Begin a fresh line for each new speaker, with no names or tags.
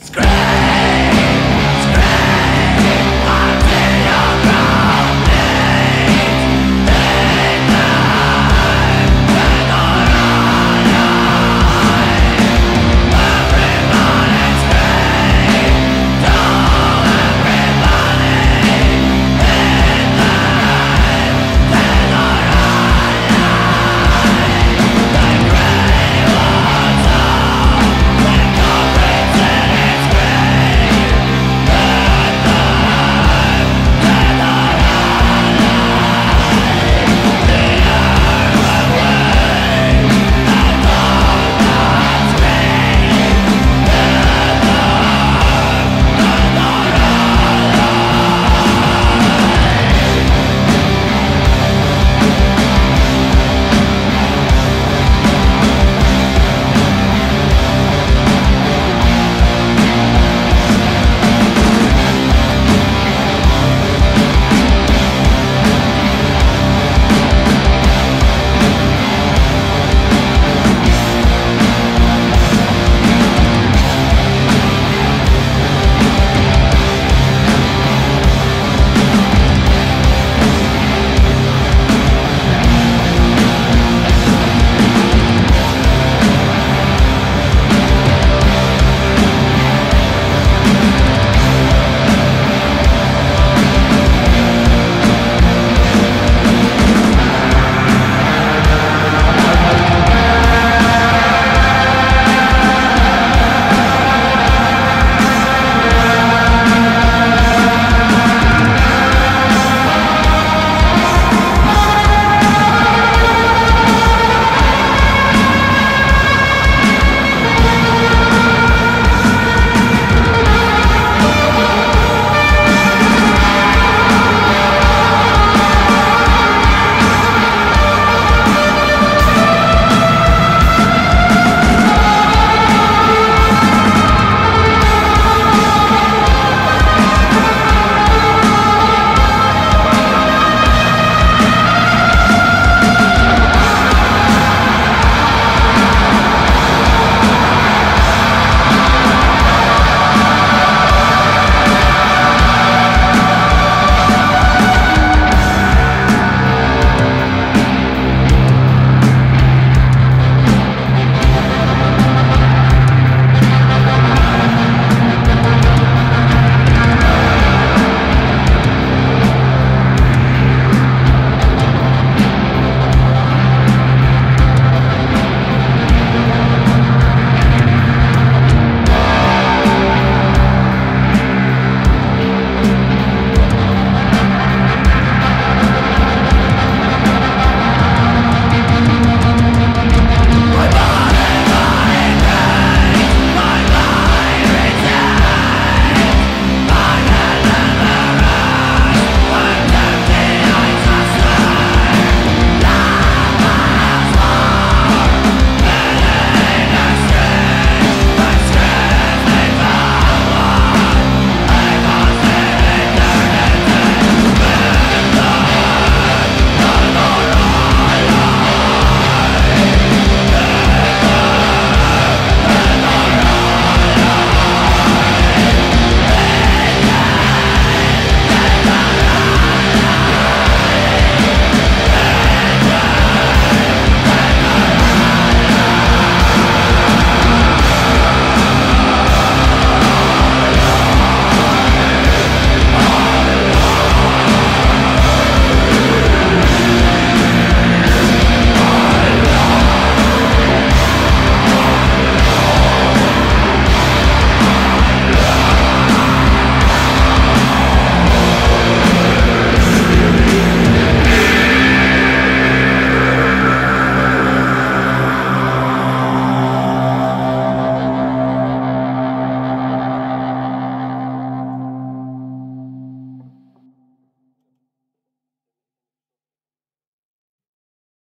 Scram!